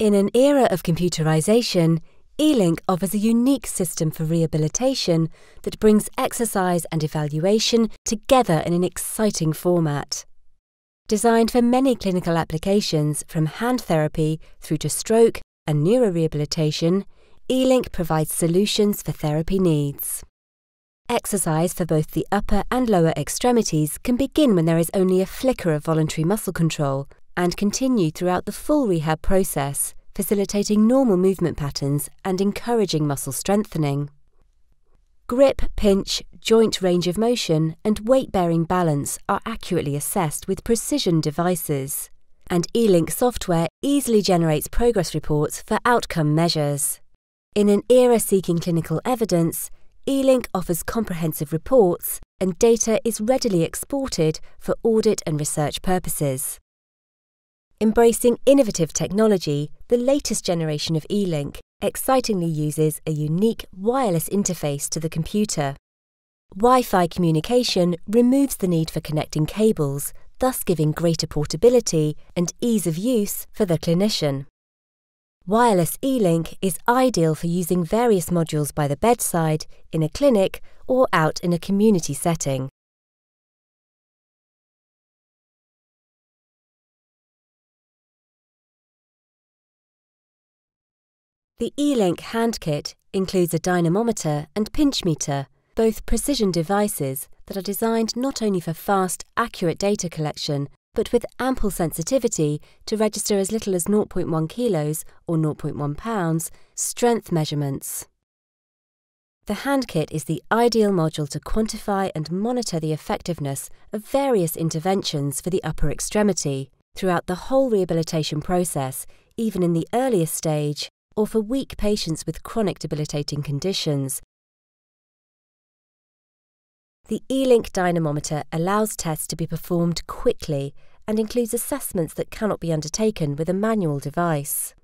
In an era of computerization, eLink offers a unique system for rehabilitation that brings exercise and evaluation together in an exciting format. Designed for many clinical applications from hand therapy through to stroke and neurorehabilitation, eLink provides solutions for therapy needs. Exercise for both the upper and lower extremities can begin when there is only a flicker of voluntary muscle control and continue throughout the full rehab process, facilitating normal movement patterns and encouraging muscle strengthening. Grip, pinch, joint range of motion, and weight bearing balance are accurately assessed with precision devices, and eLink software easily generates progress reports for outcome measures. In an era seeking clinical evidence, eLink offers comprehensive reports and data is readily exported for audit and research purposes. Embracing innovative technology, the latest generation of eLink excitingly uses a unique wireless interface to the computer. Wi Fi communication removes the need for connecting cables, thus giving greater portability and ease of use for the clinician. Wireless eLink is ideal for using various modules by the bedside, in a clinic, or out in a community setting. The eLink hand kit includes a dynamometer and pinch meter, both precision devices that are designed not only for fast, accurate data collection, but with ample sensitivity to register as little as 0.1 kilos or 0.1 pounds strength measurements. The hand kit is the ideal module to quantify and monitor the effectiveness of various interventions for the upper extremity throughout the whole rehabilitation process, even in the earliest stage or for weak patients with chronic debilitating conditions. The eLink dynamometer allows tests to be performed quickly and includes assessments that cannot be undertaken with a manual device.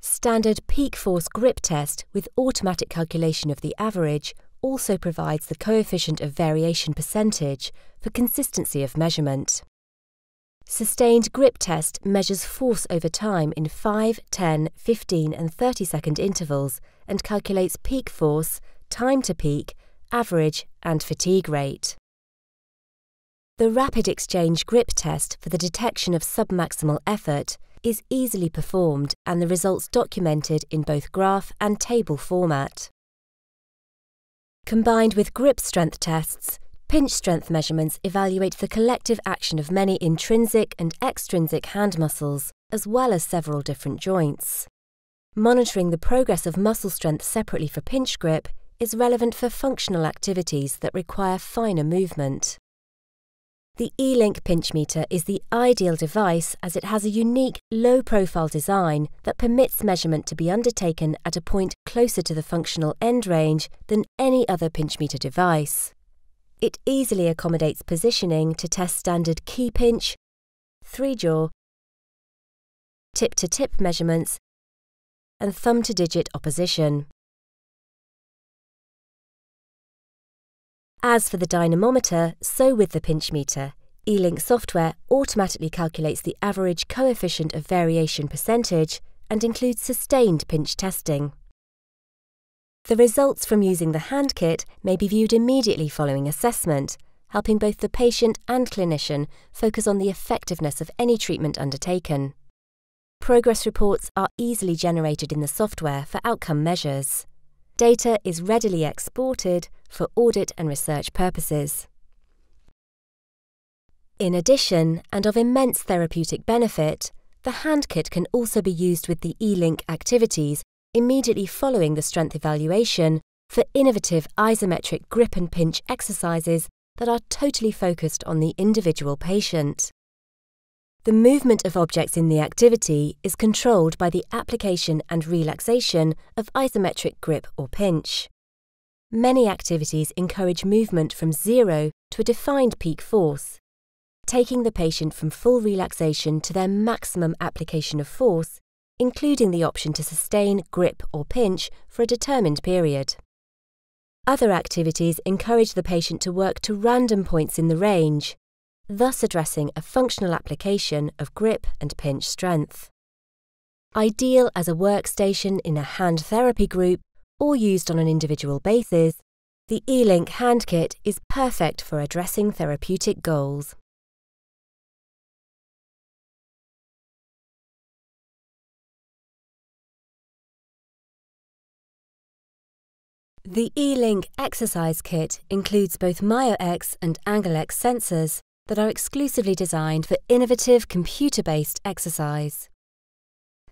Standard peak force grip test with automatic calculation of the average also provides the coefficient of variation percentage for consistency of measurement. Sustained grip test measures force over time in 5, 10, 15, and 30 second intervals and calculates peak force, time to peak, average, and fatigue rate. The rapid exchange grip test for the detection of submaximal effort is easily performed and the results documented in both graph and table format. Combined with grip strength tests, Pinch strength measurements evaluate the collective action of many intrinsic and extrinsic hand muscles, as well as several different joints. Monitoring the progress of muscle strength separately for pinch grip is relevant for functional activities that require finer movement. The E-Link pinch meter is the ideal device as it has a unique, low profile design that permits measurement to be undertaken at a point closer to the functional end range than any other pinch meter device. It easily accommodates positioning to test standard key pinch, three jaw, tip to tip measurements, and thumb to digit opposition. As for the dynamometer, so with the pinch meter, eLink software automatically calculates the average coefficient of variation percentage and includes sustained pinch testing. The results from using the hand kit may be viewed immediately following assessment, helping both the patient and clinician focus on the effectiveness of any treatment undertaken. Progress reports are easily generated in the software for outcome measures. Data is readily exported for audit and research purposes. In addition, and of immense therapeutic benefit, the hand kit can also be used with the eLink activities immediately following the strength evaluation for innovative isometric grip and pinch exercises that are totally focused on the individual patient. The movement of objects in the activity is controlled by the application and relaxation of isometric grip or pinch. Many activities encourage movement from zero to a defined peak force, taking the patient from full relaxation to their maximum application of force including the option to sustain, grip, or pinch for a determined period. Other activities encourage the patient to work to random points in the range, thus addressing a functional application of grip and pinch strength. ideal as a workstation in a hand therapy group or used on an individual basis, the eLink Hand Kit is perfect for addressing therapeutic goals. The eLink Exercise Kit includes both MyoX and AngleX sensors that are exclusively designed for innovative computer-based exercise.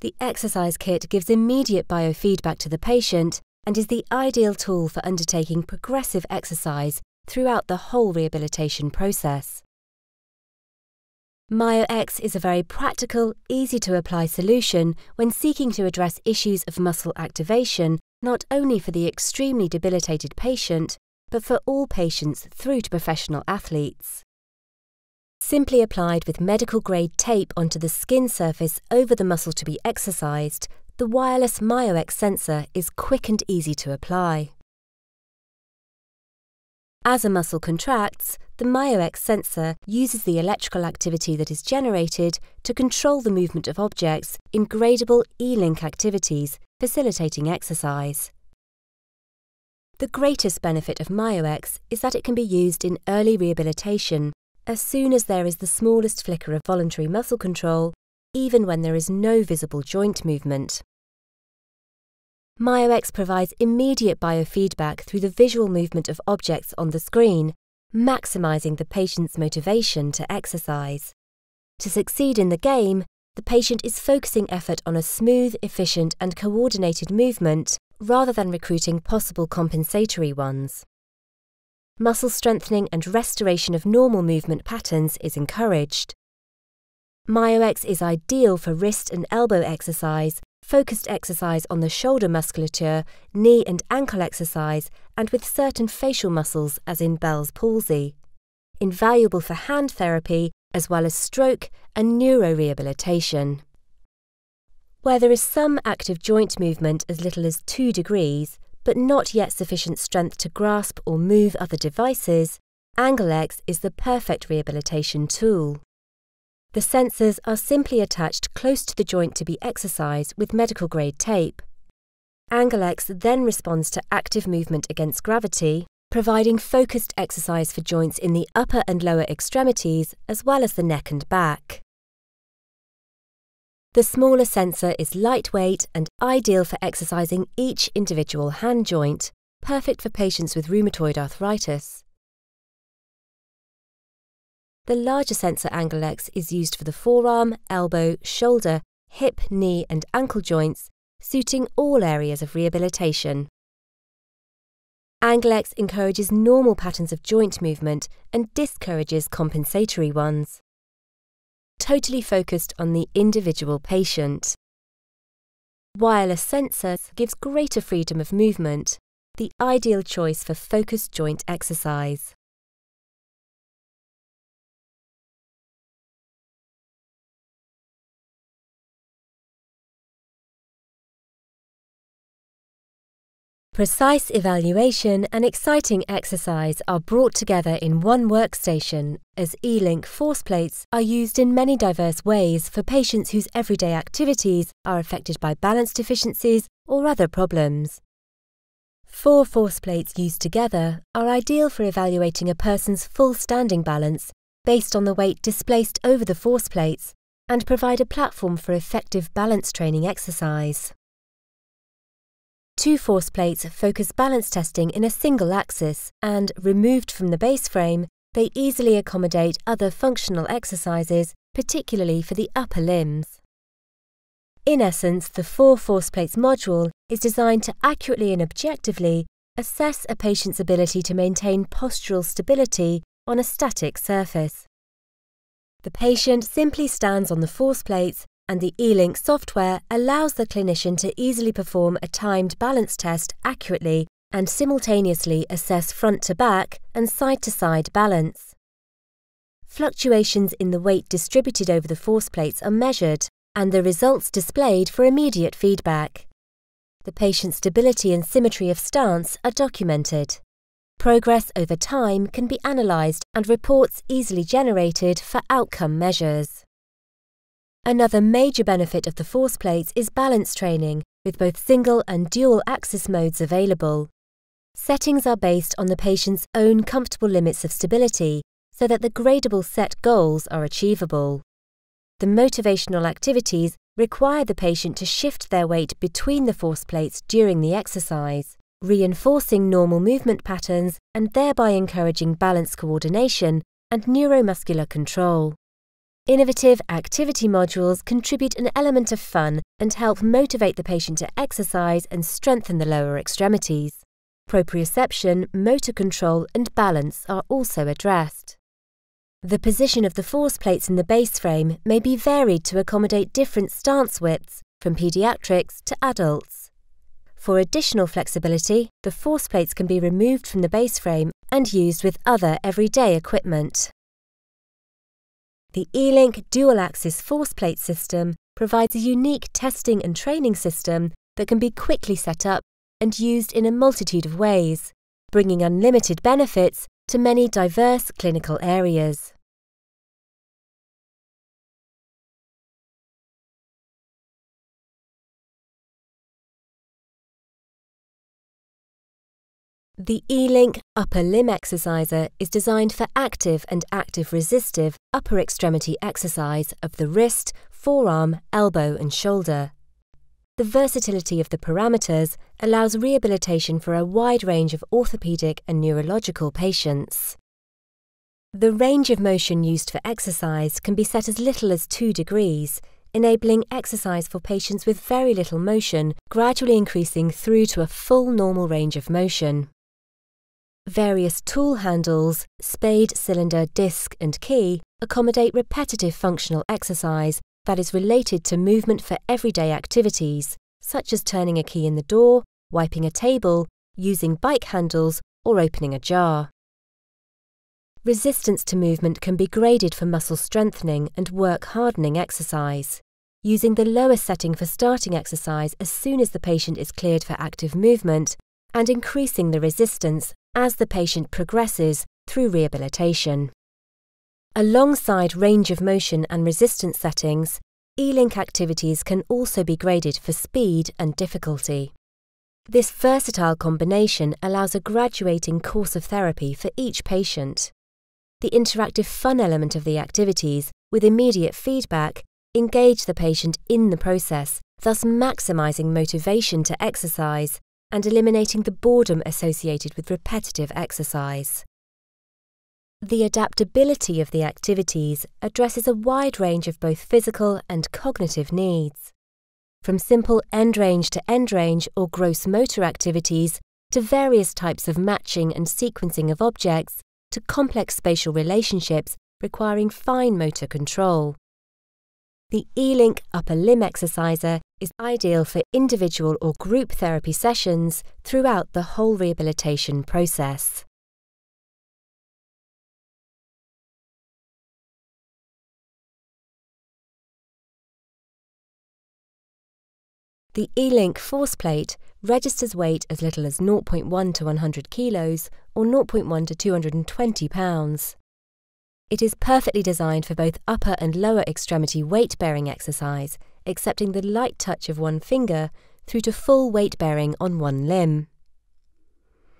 The exercise kit gives immediate biofeedback to the patient and is the ideal tool for undertaking progressive exercise throughout the whole rehabilitation process. MyoX is a very practical, easy to apply solution when seeking to address issues of muscle activation not only for the extremely debilitated patient, but for all patients through to professional athletes. Simply applied with medical grade tape onto the skin surface over the muscle to be exercised, the wireless MyoX sensor is quick and easy to apply. As a muscle contracts, the MyoX sensor uses the electrical activity that is generated to control the movement of objects in gradable E-Link activities facilitating exercise. The greatest benefit of MyoX is that it can be used in early rehabilitation as soon as there is the smallest flicker of voluntary muscle control, even when there is no visible joint movement. MyoX provides immediate biofeedback through the visual movement of objects on the screen, maximising the patient's motivation to exercise. To succeed in the game, the patient is focusing effort on a smooth, efficient, and coordinated movement rather than recruiting possible compensatory ones. Muscle strengthening and restoration of normal movement patterns is encouraged. MyoX is ideal for wrist and elbow exercise, focused exercise on the shoulder musculature, knee and ankle exercise, and with certain facial muscles, as in Bell's palsy. Invaluable for hand therapy as well as stroke and neurorehabilitation. Where there is some active joint movement as little as 2 degrees, but not yet sufficient strength to grasp or move other devices, AngleX is the perfect rehabilitation tool. The sensors are simply attached close to the joint to be exercised with medical grade tape. AngleX then responds to active movement against gravity providing focused exercise for joints in the upper and lower extremities as well as the neck and back. The smaller sensor is lightweight and ideal for exercising each individual hand joint, perfect for patients with rheumatoid arthritis. The larger sensor AngleX is used for the forearm, elbow, shoulder, hip, knee and ankle joints, suiting all areas of rehabilitation. AngleX encourages normal patterns of joint movement and discourages compensatory ones. Totally focused on the individual patient. Wireless sensors gives greater freedom of movement, the ideal choice for focused joint exercise. Precise evaluation and exciting exercise are brought together in one workstation as E-Link force plates are used in many diverse ways for patients whose everyday activities are affected by balance deficiencies or other problems. Four force plates used together are ideal for evaluating a person's full standing balance based on the weight displaced over the force plates and provide a platform for effective balance training exercise. Two force plates focus balance testing in a single axis, and, removed from the base frame, they easily accommodate other functional exercises, particularly for the upper limbs. In essence, the four force plates module is designed to accurately and objectively assess a patient's ability to maintain postural stability on a static surface. The patient simply stands on the force plates and the eLink software allows the clinician to easily perform a timed balance test accurately and simultaneously assess front to back and side to side balance. Fluctuations in the weight distributed over the force plates are measured and the results displayed for immediate feedback. The patient's stability and symmetry of stance are documented. Progress over time can be analysed and reports easily generated for outcome measures. Another major benefit of the force plates is balance training, with both single and dual axis modes available. Settings are based on the patient's own comfortable limits of stability so that the gradable set goals are achievable. The motivational activities require the patient to shift their weight between the force plates during the exercise, reinforcing normal movement patterns and thereby encouraging balance coordination and neuromuscular control. Innovative activity modules contribute an element of fun and help motivate the patient to exercise and strengthen the lower extremities. Proprioception, motor control, and balance are also addressed. The position of the force plates in the base frame may be varied to accommodate different stance widths from pediatrics to adults. For additional flexibility, the force plates can be removed from the base frame and used with other everyday equipment. The E-Link dual-axis force plate system provides a unique testing and training system that can be quickly set up and used in a multitude of ways, bringing unlimited benefits to many diverse clinical areas. The E-Link Upper Limb Exerciser is designed for active and active resistive upper extremity exercise of the wrist, forearm, elbow and shoulder. The versatility of the parameters allows rehabilitation for a wide range of orthopedic and neurological patients. The range of motion used for exercise can be set as little as 2 degrees, enabling exercise for patients with very little motion, gradually increasing through to a full normal range of motion. Various tool handles, spade, cylinder, disc, and key accommodate repetitive functional exercise that is related to movement for everyday activities, such as turning a key in the door, wiping a table, using bike handles, or opening a jar. Resistance to movement can be graded for muscle strengthening and work hardening exercise. Using the lowest setting for starting exercise as soon as the patient is cleared for active movement, and increasing the resistance as the patient progresses through rehabilitation. Alongside range of motion and resistance settings, E-Link activities can also be graded for speed and difficulty. This versatile combination allows a graduating course of therapy for each patient. The interactive fun element of the activities, with immediate feedback, engage the patient in the process, thus maximising motivation to exercise and eliminating the boredom associated with repetitive exercise. The adaptability of the activities addresses a wide range of both physical and cognitive needs. From simple end range to end range or gross motor activities to various types of matching and sequencing of objects to complex spatial relationships requiring fine motor control. The E-Link Upper Limb Exerciser is ideal for individual or group therapy sessions throughout the whole rehabilitation process. The E-Link force plate registers weight as little as 0.1 to 100 kilos or 0.1 to 220 pounds. It is perfectly designed for both upper and lower extremity weight-bearing exercise, accepting the light touch of one finger through to full weight-bearing on one limb.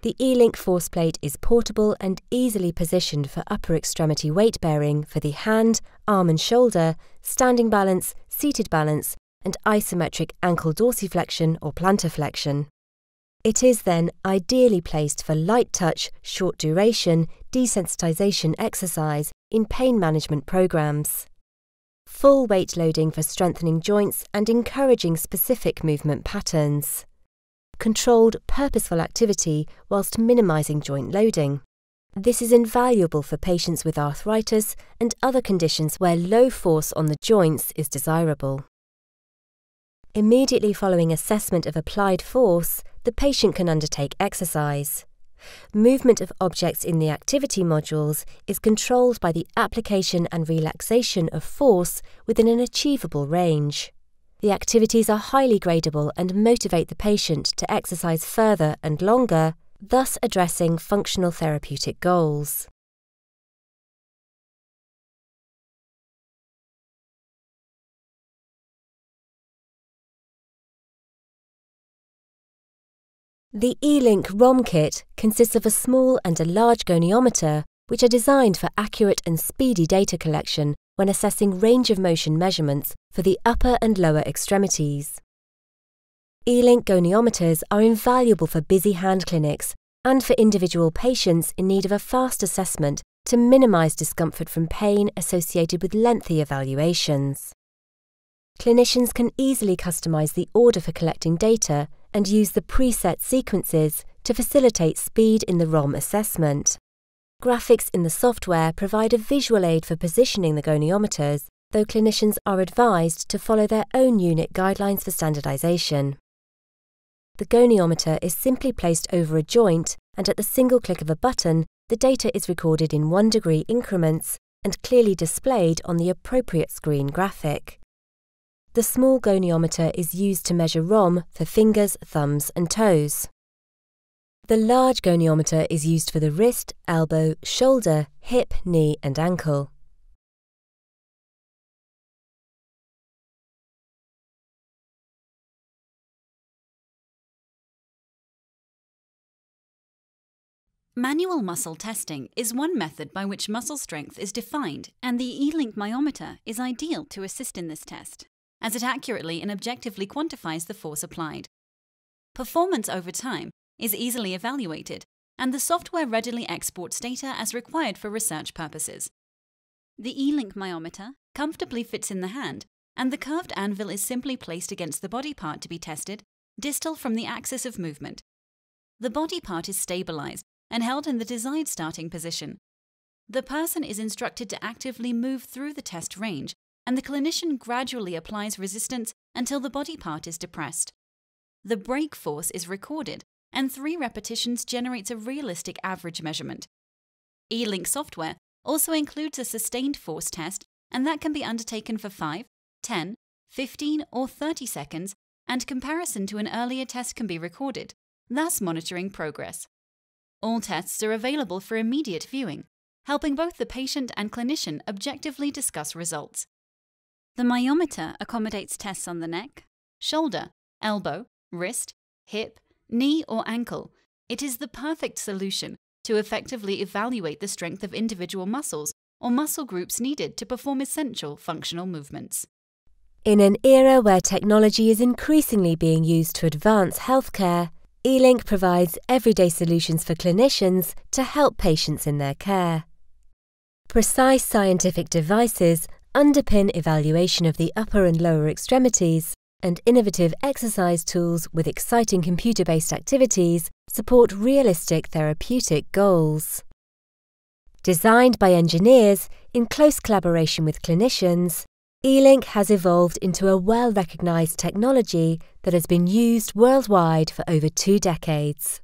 The E-Link force plate is portable and easily positioned for upper extremity weight bearing for the hand, arm and shoulder, standing balance, seated balance, and isometric ankle dorsiflexion or plantar flexion. It is then ideally placed for light touch, short duration, desensitization exercise in pain management programs. Full weight loading for strengthening joints and encouraging specific movement patterns. Controlled, purposeful activity whilst minimizing joint loading. This is invaluable for patients with arthritis and other conditions where low force on the joints is desirable. Immediately following assessment of applied force, the patient can undertake exercise. Movement of objects in the activity modules is controlled by the application and relaxation of force within an achievable range. The activities are highly gradable and motivate the patient to exercise further and longer, thus addressing functional therapeutic goals. The E-Link ROM kit consists of a small and a large goniometer which are designed for accurate and speedy data collection when assessing range of motion measurements for the upper and lower extremities. E-Link goniometers are invaluable for busy hand clinics and for individual patients in need of a fast assessment to minimise discomfort from pain associated with lengthy evaluations. Clinicians can easily customise the order for collecting data and use the preset sequences to facilitate speed in the ROM assessment. Graphics in the software provide a visual aid for positioning the goniometers, though clinicians are advised to follow their own unit guidelines for standardization. The goniometer is simply placed over a joint, and at the single click of a button, the data is recorded in 1 degree increments and clearly displayed on the appropriate screen graphic. The small goniometer is used to measure ROM for fingers, thumbs, and toes. The large goniometer is used for the wrist, elbow, shoulder, hip, knee, and ankle. Manual muscle testing is one method by which muscle strength is defined, and the E-Link myometer is ideal to assist in this test, as it accurately and objectively quantifies the force applied. Performance over time is easily evaluated, and the software readily exports data as required for research purposes. The E-Link myometer comfortably fits in the hand, and the curved anvil is simply placed against the body part to be tested, distal from the axis of movement. The body part is stabilized and held in the desired starting position. The person is instructed to actively move through the test range, and the clinician gradually applies resistance until the body part is depressed. The break force is recorded and three repetitions generates a realistic average measurement. E-Link software also includes a sustained force test, and that can be undertaken for 5, 10, 15, or 30 seconds, and comparison to an earlier test can be recorded, thus monitoring progress. All tests are available for immediate viewing, helping both the patient and clinician objectively discuss results. The myometer accommodates tests on the neck, shoulder, elbow, wrist, hip, knee, or ankle, it is the perfect solution to effectively evaluate the strength of individual muscles or muscle groups needed to perform essential functional movements. In an era where technology is increasingly being used to advance healthcare, eLink provides everyday solutions for clinicians to help patients in their care. Precise scientific devices underpin evaluation of the upper and lower extremities and innovative exercise tools with exciting computer based activities support realistic therapeutic goals. Designed by engineers in close collaboration with clinicians, eLink has evolved into a well recognized technology that has been used worldwide for over two decades.